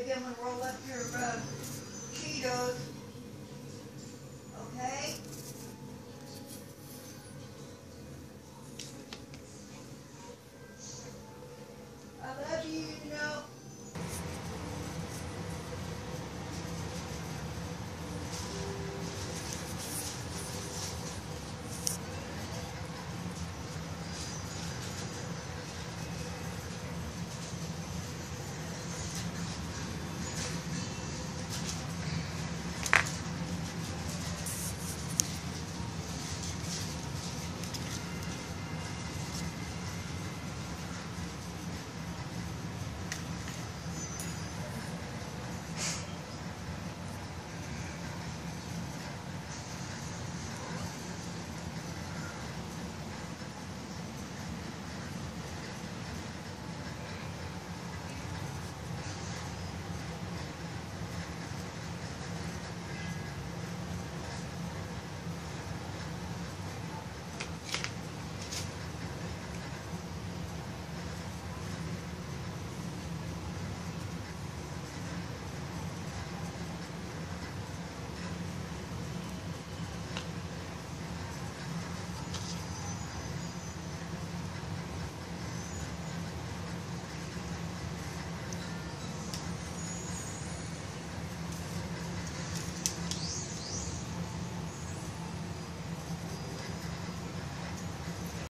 again, we roll up your uh, Cheetos,